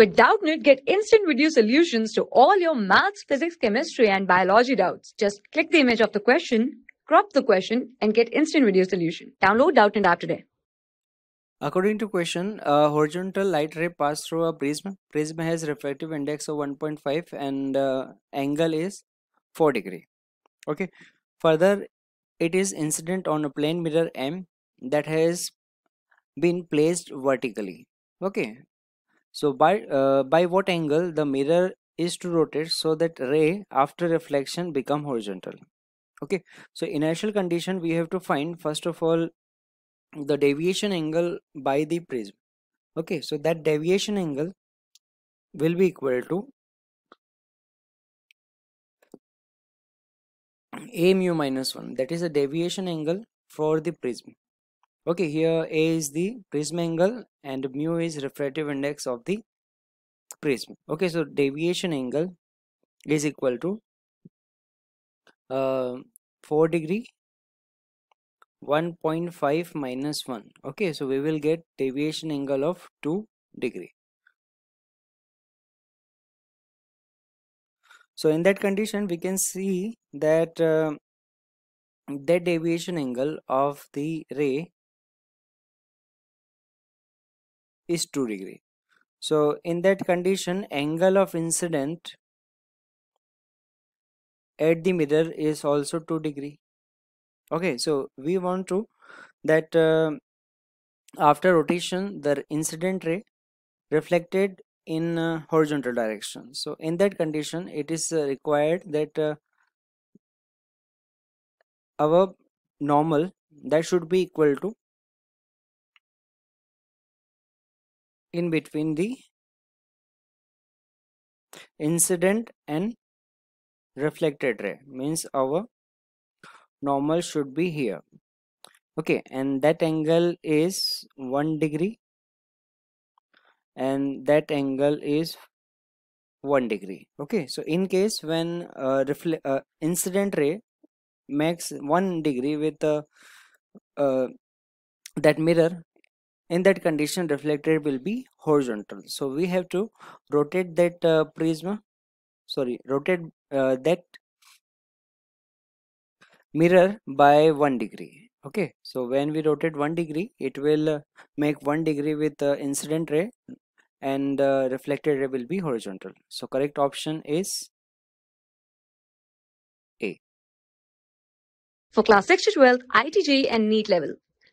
With Doubtnut, get instant video solutions to all your maths, physics, chemistry, and biology doubts. Just click the image of the question, crop the question, and get instant video solution. Download Doubtnut app today. According to question, a horizontal light ray passed through a prism. Prism has refractive index of 1.5 and uh, angle is 4 degree. Okay. Further, it is incident on a plane mirror M that has been placed vertically. Okay. So by uh, by what angle the mirror is to rotate so that ray after reflection become horizontal. Okay. So initial condition we have to find first of all the deviation angle by the prism okay so that deviation angle will be equal to a mu minus 1 that is the deviation angle for the prism okay here a is the prism angle and mu is refractive index of the prism. Okay so deviation angle is equal to uh, 4 degree 1.5 minus 1 okay so we will get deviation angle of 2 degree. So in that condition we can see that uh, that deviation angle of the ray is 2 degree. So in that condition angle of incident at the mirror is also 2 degree. Okay so we want to that uh, after rotation the incident ray reflected in uh, horizontal direction. So in that condition it is uh, required that uh, our normal that should be equal to in between the incident and reflected ray means our normal should be here. Okay and that angle is 1 degree and that angle is 1 degree. Okay so in case when uh, uh, incident ray makes 1 degree with uh, uh, that mirror in that condition reflected will be horizontal. So we have to rotate that uh, prism sorry rotate uh, that mirror by 1 degree. Okay? So when we rotate 1 degree it will uh, make 1 degree with uh, incident ray and uh, reflected ray will be horizontal. So correct option is A. For class 6 to 12, IIT JEE and NEET level.